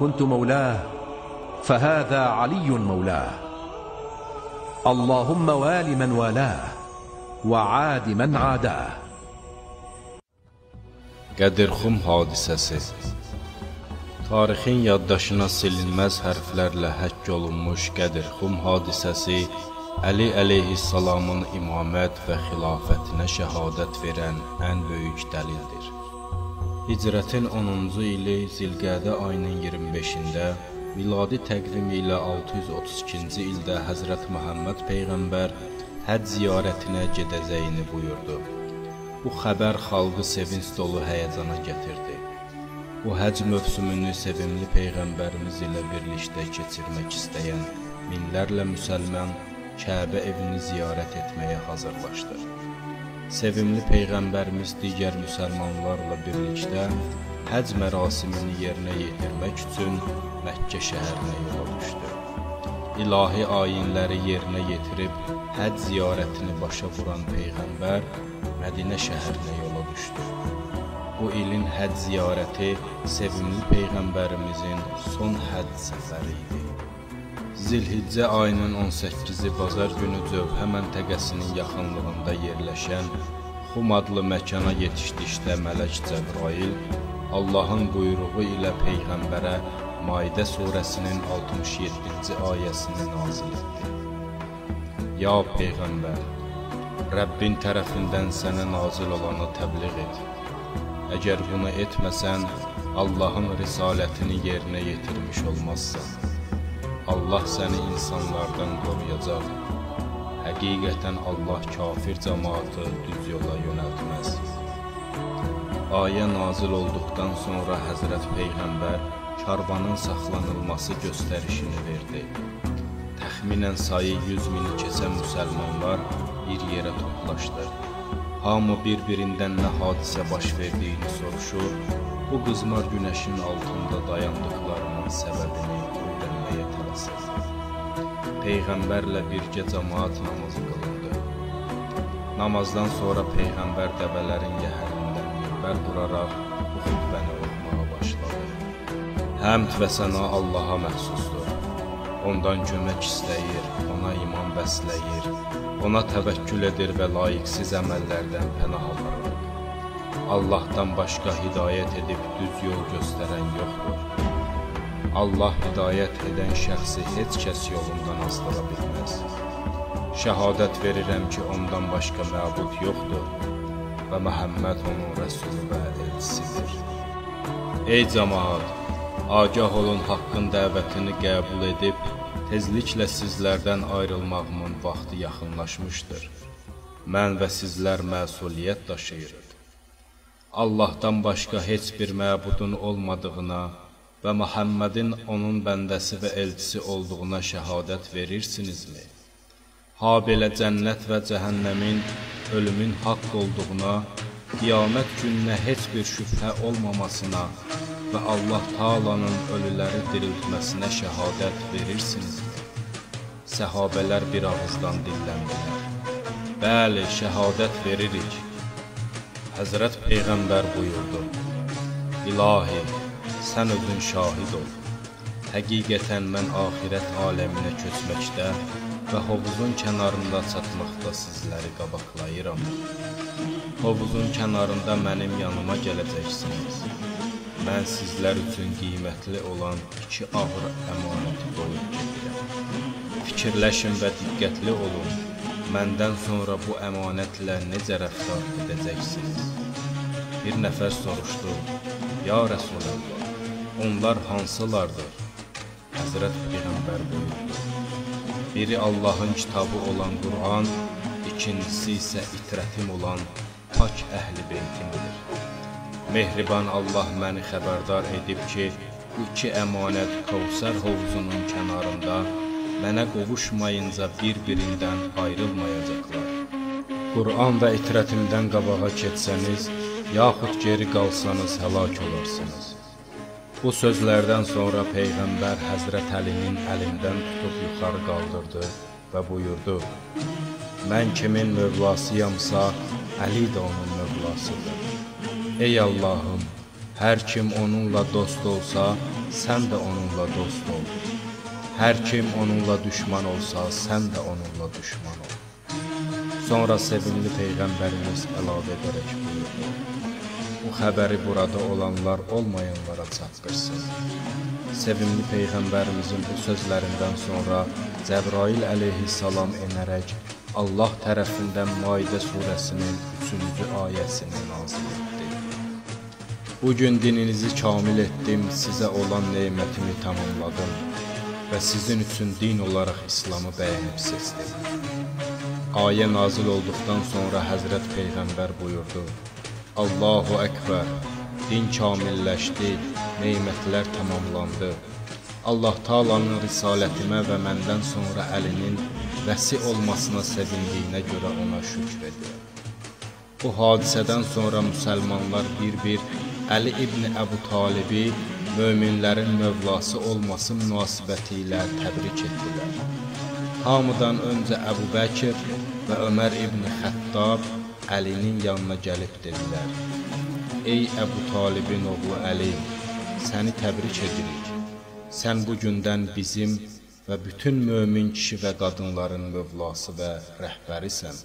كنت مولاه فهذا علي مولاه اللهم وال من والاه وعاد من عاداه Qədirxum hadisəsi Tarixin yaddaşına silinməz hərflərlə həkk olunmuş Qədirxum hadisəsi Əli əleyhissalamın imamət və xilafətinə şəhadət verən ən böyük dəlildir. Hicrətin 10-cu ili Zilqədə ayının 25-də, miladi təqvimi ilə 632-ci ildə Həzrət Məhəmməd Peyğəmbər həcc ziyarətinə gedəcəyini buyurdu. Bu xəbər xalqı sevinç dolu həyəcana gətirdi. Bu həcc mövsümünü sevimli Peyğəmbərimiz ilə birlikdə keçirmək istəyən minlərlə müsəlman Kəbə evini ziyarət etməyə hazırlaşdı. Sevimli Peyğəmbərimiz digər müsəlmanlarla birlikdə həcc mərasimini yerinə yetirmək üçün Məkkə şəhərinə yola düşdü. İlahi ayinləri yerinə yetirib həcc ziyarətini başa vuran Peyğəmbər Mədinə şəhərinə yola düşdü. Bu ilin həcc ziyarəti sevimli Peyğəmbərimizin son həcc səfəri idi. Zilhiccə ayının 18-i bazar günü Cövhə məntəqəsinin yaxınlığında yerləşən Xum adlı məkana yetişdikdə Mələk Cəbrail Allahın buyruğu ilə Peyğəmbərə Maidə surəsinin 67-ci ayəsini nazil etdi. Ya Peyğəmbər, Rəbbin tərəfindən sənə nazil olanı təbliğ et. Əgər bunu etməsən, Allahın risalətini yerinə yetirmiş olmazsan. Allah səni insanlardan qoruyacaq. Həqiqətən Allah kafir cəmaatı düz yola yönəltməz. Ayə nazil olduqdan sonra Həzrət Peyğəmbər karvanın saxlanılması göstərişini verdi. Təxminən sayı 100 mini keçən müsəlmanlar bir yerə toplaşdı. Hamı bir-birindən nə hadisə baş verdiyini soruşur, bu qızmar günəşin altında dayandıqlarının səbəbini öyrənməyə tələsirdi. Peyğəmbərlə birgə cəmaat namazı qılındı. Namazdan sonra Peyğəmbər dəvələrin yəhərindən minbər quraraq bu xütbəni oxumağa başladı. Həmd və səna Allaha məxsusdur. Ondan kömək istəyir, ona iman bəsləyir, ona təvəkkül edir və layiqsiz əməllərdən pənah alır. Allahdan başqa hidayət edib düz yol göstərən yoxdur. Allah hidayət edən şəxsi heç kəs yolundan azdıra bilməz. Şəhadət verirəm ki, ondan başqa məbud yoxdur və Məhəmməd onun rəsulu və elçisidir. Ey cəmaat, agah olun haqqın dəvətini qəbul edib Tezliklə sizlərdən ayrılmağımın vaxtı yaxınlaşmışdır. Mən və sizlər məsuliyyət daşıyırıq. Allahdan başqa heç bir məbudun olmadığına və Məhəmmədin onun bəndəsi və elçisi olduğuna şəhadət verirsinizmi? Ha belə cənnət və cəhənnəmin, ölümün haqq olduğuna, qiyamət gününə heç bir şübhə olmamasına və Allah Taalanın ölüləri diriltməsinə şəhadət verirsinizmi? Səhabələr bir ağızdan dilləndilər. Bəli, şəhadət veririk. Həzrət Peyğəmbər buyurdu: İlahi, sən özün şahid ol. Həqiqətən mən axirət aləminə köçməkdə və hovuzun kənarında çatmaqda sizləri qabaqlayıram. Hovuzun kənarında mənim yanıma gələcəksiniz mən sizlər üçün qiymətli olan iki ağır əmanəti qoyub gedirəm. Fikirləşin və diqqətli olun, məndən sonra bu əmanətlə necə rəftar edəcəksiniz? Bir nəfər soruşdu, Ya Rəsulallah, onlar hansılardır? Həzrət Peyğəmbər buyurdu, biri Allahın kitabı olan Qur'an, ikincisi isə itrətim olan pak əhli beytimdir. Mehriban Allah məni xəbərdar edib ki, bu iki əmanət Kavsər hovuzunun kənarında mənə qovuşmayınca bir-birindən ayrılmayacaqlar. Qur'an və itrətimdən qabağa keçsəniz, yaxud geri qalsanız həlak olarsınız. Bu sözlərdən sonra Peyğəmbər Həzrət Əlinin əlindən tutub yuxarı qaldırdı və buyurdu, Mən kimin mövlasıyamsa, Əli də onun mövlasıdır. Ey Allahım, hər kim onunla dost olsa, sən də onunla dost ol. Hər kim onunla düşman olsa, sən də onunla düşman ol. Sonra sevimli peyğəmbərimiz əlavə edərək buyurdu: Bu xəbəri burada olanlar olmayanlara çatdırsın. Sevimli peyğəmbərimizin bu sözlərindən sonra Cəbrail əleyhissalam enərək Allah tərəfindən Maidə surəsinin 3-cü ayəsini nazil etdi. Bu gün dininizi kamil etdim, sizə olan nemətimi tamamladım və sizin üçün din olaraq İslamı bəyənib seçdim. Ayə nazil olduqdan sonra Həzrət Peyğəmbər buyurdu: Allahu Əkbər, din kamilləşdi, nemətlər tamamlandı. Allah Taala'nın risalətimə və məndən sonra əlinin vəsi olmasına sevindiyinə görə ona şükr edir. Bu hadisədən sonra müsəlmanlar bir-bir Əli ibn Əbu Talibi möminlərin mövlası olması münasibəti ilə təbrik etdilər. Hamıdan öncə Əbu Bəkir və Ömər ibn Xəttab Əlinin yanına gəlib dedilər: Ey Əbu Talibin oğlu Əli, səni təbrik edirik. Sən bu gündən bizim və bütün mömin kişi və qadınların mövlası və rəhbərisən.